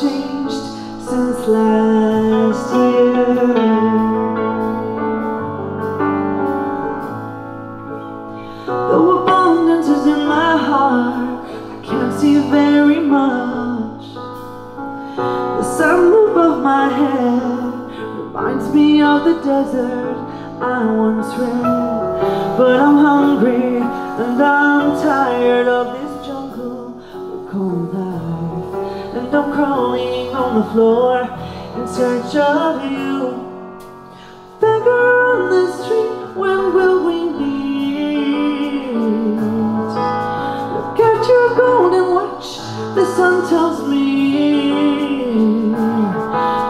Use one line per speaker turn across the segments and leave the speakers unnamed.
changed since last year. Though abundance is in my heart, I can't see very much. The sun above my head reminds me of the desert I once ran. But I'm hungry and I'm tired of this jungle we call life. And I'm crawling on the floor in search of you. Beggar on the street, when will we meet? Look at your golden watch, the sun tells me.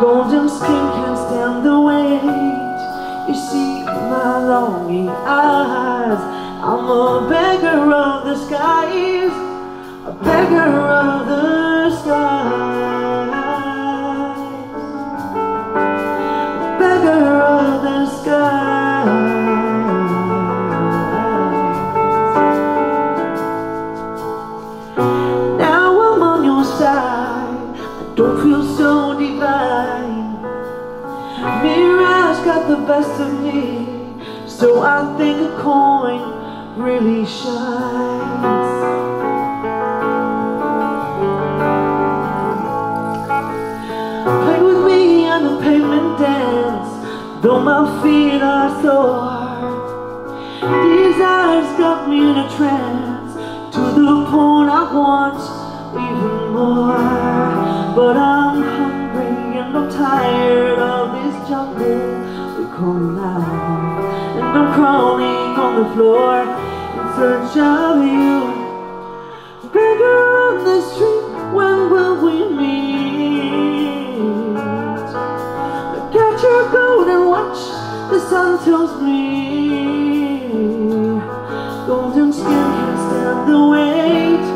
Golden skin can't stand the weight. You see my longing eyes. I'm a beggar of the skies, a beggar got the best of me, so I think a coin really shines. Play with me on the pavement dance Though my feet are sore. These eyes got me in a trance To the point I want even more. But I'm hungry and I'm tired of this jungle And I'm crawling on the floor in search of you. Beggar on the street, when will we meet? Look at your golden watch, the sun tells me. Golden skin can stand the weight.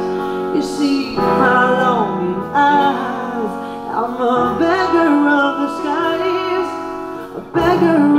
You see my longing eyes. I'm a beggar of the skies A beggar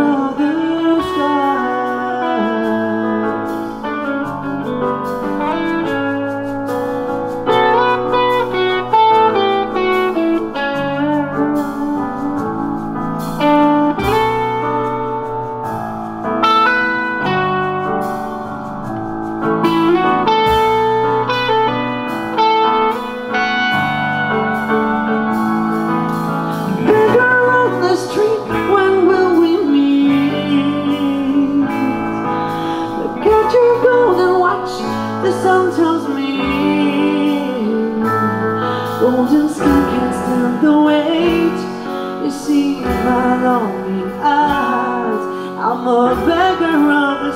Golden skin can't stand the weight. You see my longing eyes. I'm a beggar of the